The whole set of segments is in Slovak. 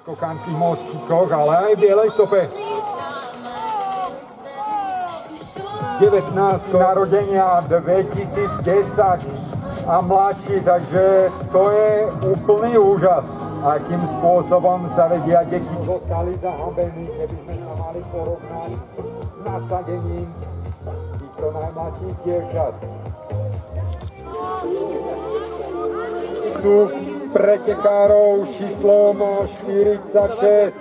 skokanských mostíkoch, ale aj v bielej stope. 19 narodenia 2010 a mladší, takže to je úplný úžas, akým spôsobom sa vedia deti zostali zahabení, keby sme sa mali porovnať s nasadením týchto najmladších dievčat. Tu pretekárov číslom 46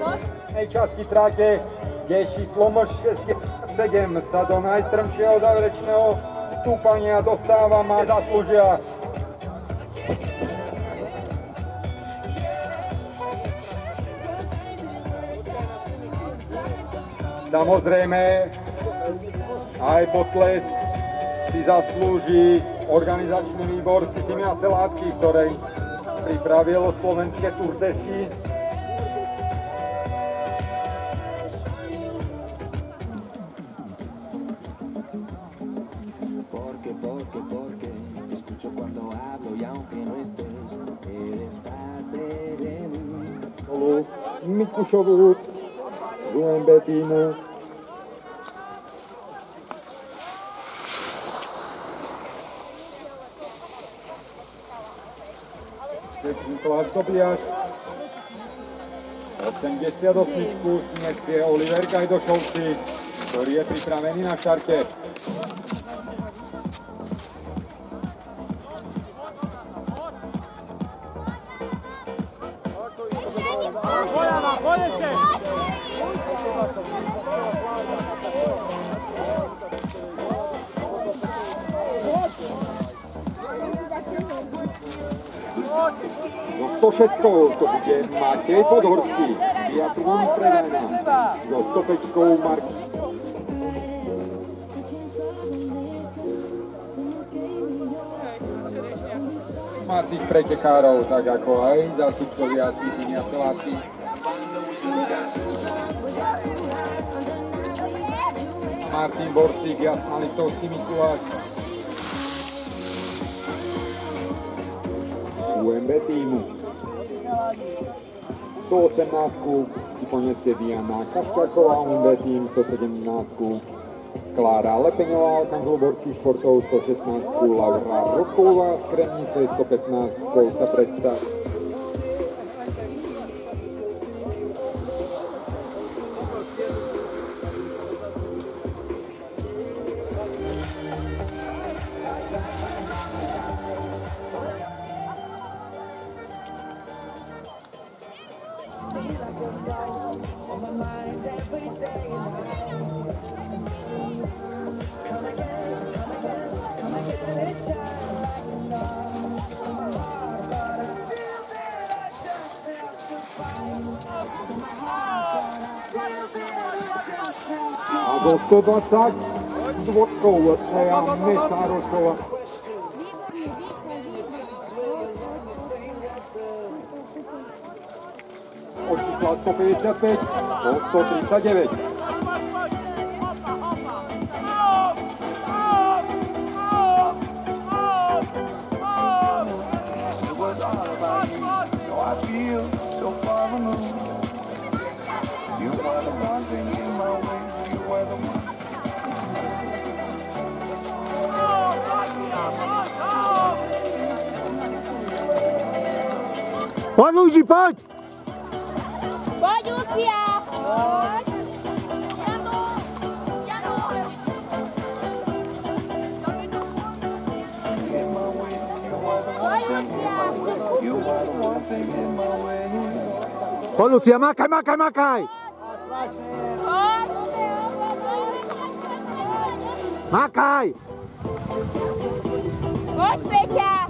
časti tráte je číslom 67 sa do najstrmšieho záverečného stúpania dostáva má zaslúžia. Samozrejme, aj potles si zaslúži organizačný výbor Cicimia Selátky, ktorej pripravil slovenské turcesky. Porque, porque, porque te escucho cuando hablo y aunque no estés, eres parte de mí. Mikušovu, UMB týmu. Nikolás Tobiaš. 88 nesie Oliver Gajdošovci, ktorý je pripravený na štarte. No 106 to bude Matej Podhorský, biatlon Prevena. Do 105 Mark domácich pretekárov, tak ako aj zástupcovia Cítinia Celátky. Martin Borsík, Jasná Litovský Mikuláš. UMB týmu. 118 si poniesie Diana Kaščáková, UMB tým 117 Klára Lepeňová, Archangel Borských športov 116, Laura Roková z Kremnice 115, sa predstav. 120 dvorkov Teja Mesárošova. Čísla 155 do 139. Ó, Luigi, pode? Pode usar. Pode. Ô, Lucia, macai, macai, macai. Macai. Pode fechar.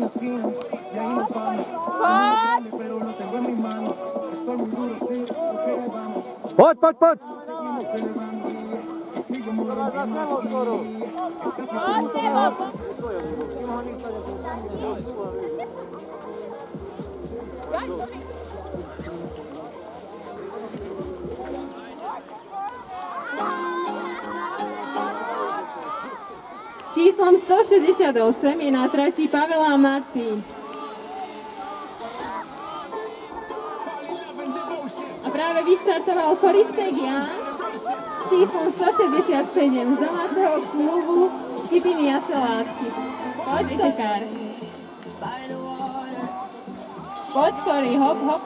nos fuimos, y ahí nos vamos. Grande. Estoy muy duro, sí, porque vamos. Sigo Číslom 168 je na trati Pavel a Martin. A práve vyštartoval Koristek Jan číslom 167 z domáceho klubu Šipiny Jaselátky. Poď, Sokár. Poď, Kory, hop, hop.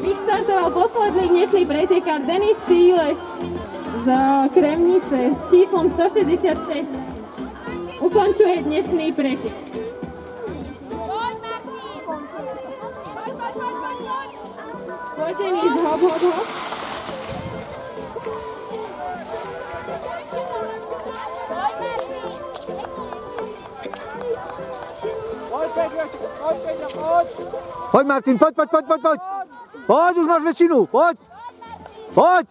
Vyštartoval posledný dnešný pretekár Denis Síleš z Kremnice s číslom 166. Ukončuje dnešný pretek. Poď! Poď, poď, poď, poď, poď! Z hop, hop, hop. Poď, Martin! Pojď Martin, pojď, pojď, Pode, os Marvetinos, pode. Pode.